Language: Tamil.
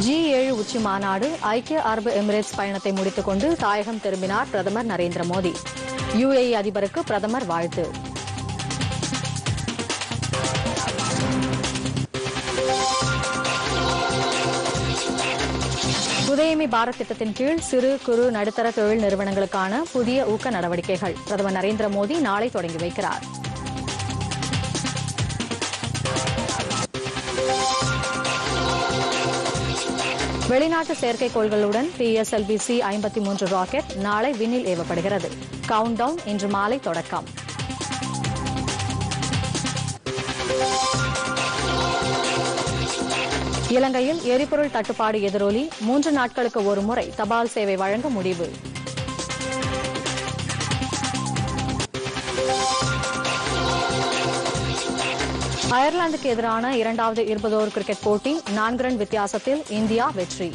ஜி ஏழு உச்சி மாநாடு ஐக்கிய அரபு எமிரேட்ஸ் பயணத்தை முடித்துக் கொண்டு தாயகம் திரும்பினார் பிரதமர் நரேந்திர மோடி. யுஏஇ அதிபருக்கு பிரதமர் வாழ்த்து. உதயமி பாரத் திட்டத்தின் கீழ் சிறு குறு நடுத்தர தொழில் நிறுவனங்களுக்கான புதிய ஊக்க நடவடிக்கைகள் பிரதமர் நரேந்திர மோடி நாளை தொடங்கி வைக்கிறார். வெளிநாட்டு செயற்கைக்கோள்களுடன் பிஎஸ்எல்வி சி ஐம்பத்தி மூன்று ராக்கெட் நாளை விண்ணில் ஏவப்படுகிறது. கவுண்ட் டவுன் இன்று மாலை தொடக்கம். இலங்கையில் எரிபொருள் தட்டுப்பாடு எதிரொலி மூன்று நாட்களுக்கு ஒரு முறை தபால் சேவை வழங்க முடிவு. அயர்லாந்துக்கு எதிரான இரண்டாவது இருபது ஓவர் கிரிக்கெட் போட்டி நான்கு ரன் வித்தியாசத்தில் இந்தியா வெற்றி.